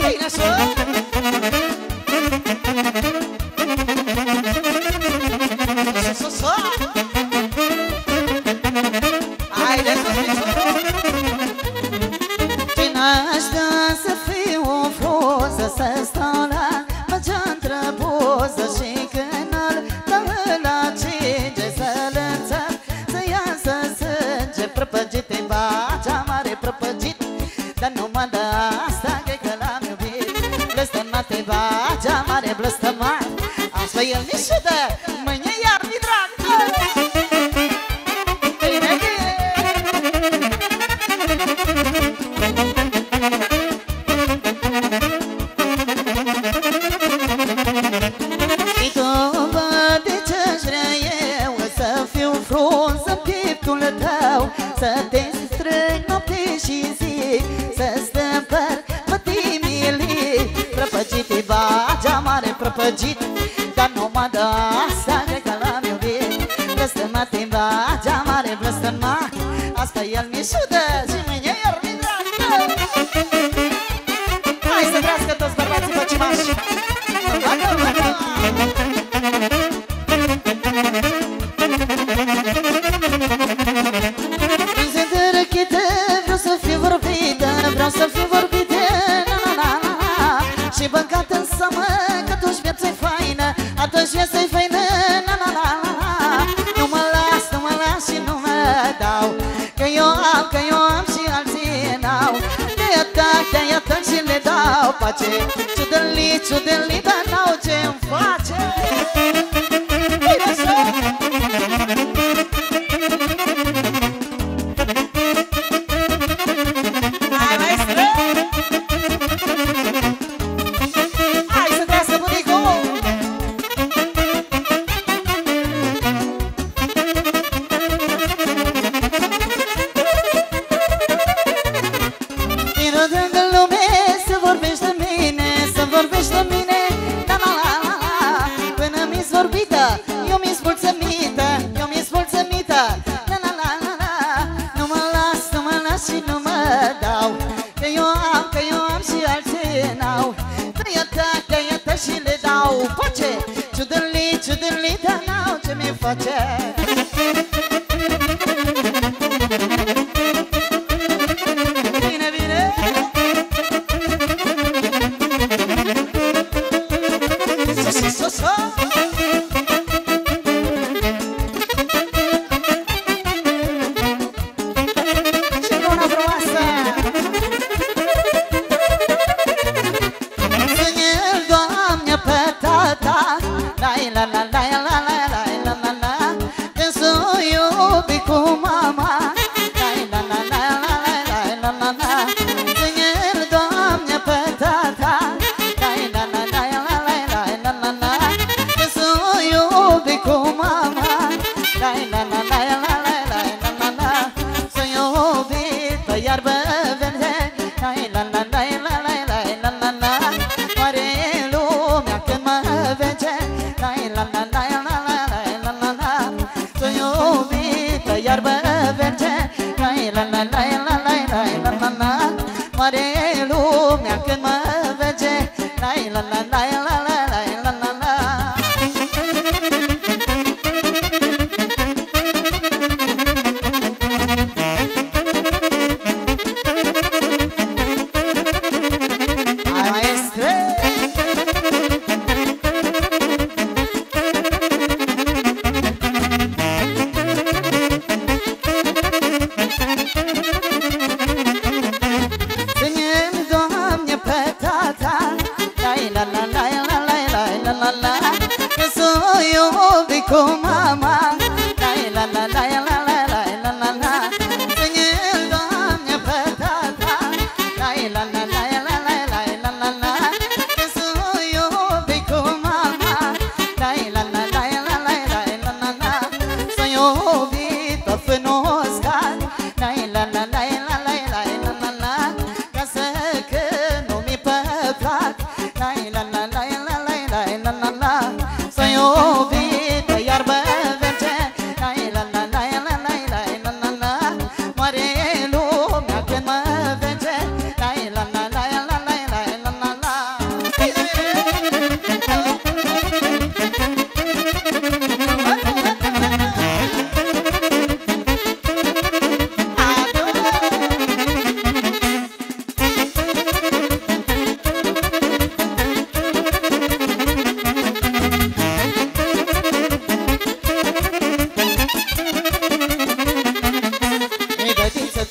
Păi, Bine, soare! blestemat Asta el nişidir amăgit Ca nomadă asta că l-am iubit. Blestemate-mi bagea mare blestemate Asta el mi-și Atunci viața-i faină, la la la Nu mă las, nu mă las și nu mă dau. Că eu am, că eu am și alții n-au. Le atac, de atac și le dau pace. Ciudăli, ciudăli, dar n-au ce-mi face. mână și le dau pace. Ciudârli, ciudârli, dar n-au ce mi face. la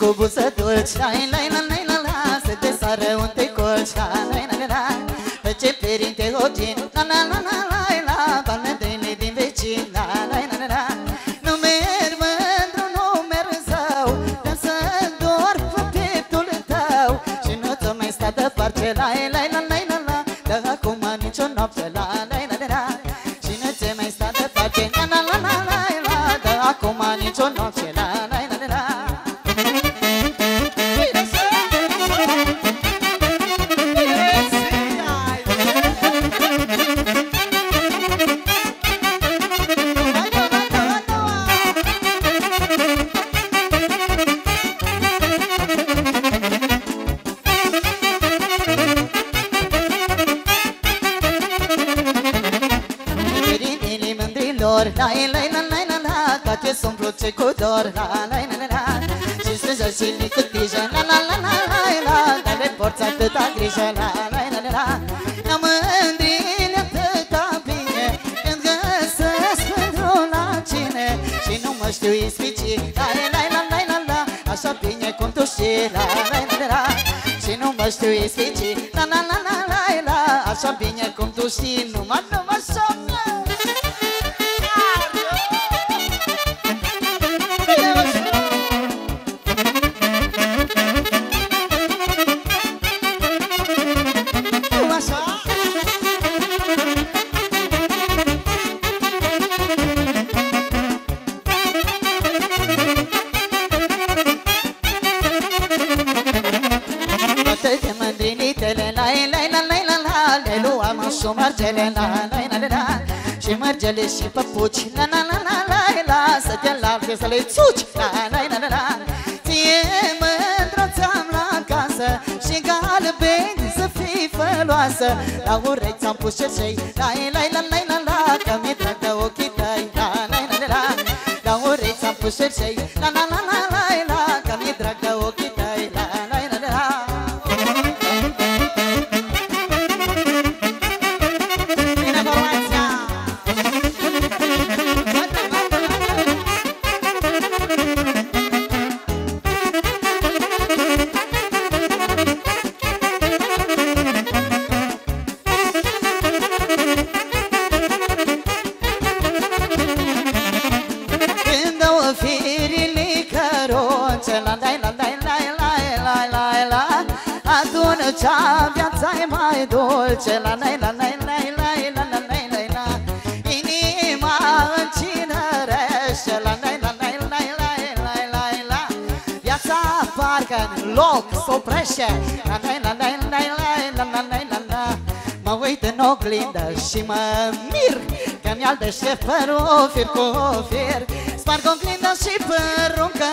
la la la la la Să te sară un te colci La la la la la Pe ce perinte ogin La la la la la la Palmedele din vecin. La la la la la Nu merg mândru, nu merg zău Dar să dor pe pieptul tău. Și nu ți-o mai sta departe. La la la la la la Că acum nicio noapte. La la la la la dor La la la la la Și strângă și mică grijă La la la la la la Dar le porți atâta grijă La la la la la La mândrile atâta bine Când găsesc pentru la cine Și nu mă știu ispici La la la la la la la Așa bine cum tu știi La la la la la Și nu mă știu ispici La la la la la la Așa bine cum tu știi Numai, numai așa Așa luam și mărgele La la la la la Și mărgele și păpuci La la la la la la Să te largă să le țuci La la la la la Ție mândră ți-am la casă Și galbeni să fii făloasă La urechi ți-am pus cercei La la la la la la Că mi-e drag de ochii tăi La la la la la La urechi ți-am pus cercei La la la la la la așa viața e mai dulce La nai, la nai, la nai, la nai, la nai, la Inima încinerește La nai, la nai, la nai, la nai, la Viața parcă în loc se oprește La nai, la nai, la nai, la nai, la Mă uit în oglindă și mă mir Că mi-al deștept părul fir cu fir Sparg oglinda și părul că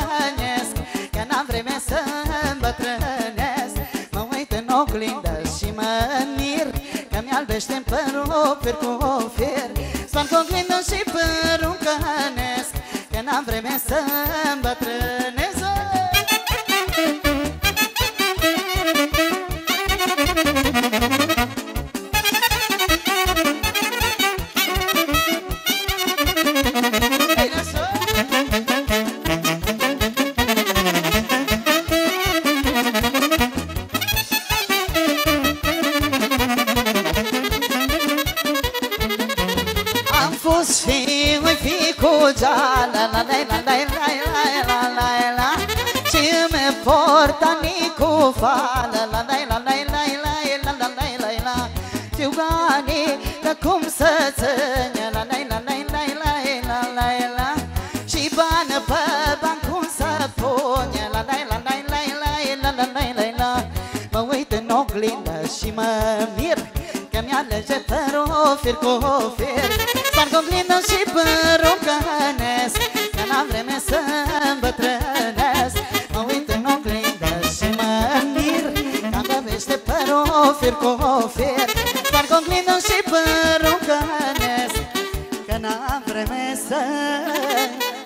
confer, confer S-a și voi fi cu la la la la la la la la la la Și îmi porta cu fală la la la la la la la la la la la Știu banii că cum să ține la la la la la la la la la Și bani pe bani cum să pune la la la la la la la la la la la Mă uit în oglindă și mă mir Că mi-alege părul fir cu fir Sparg oglindă și părul cănesc Că n-am vreme să îmbătrânesc. Mă uit în oglindă și mă mir Că mi avește părul fir cu fir. Sparg oglindă și părul cănesc Că n-am vreme să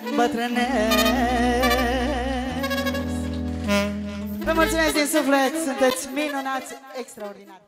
îmbătrânesc. Vă mulțumesc din suflet, sunteți minunați, extraordinari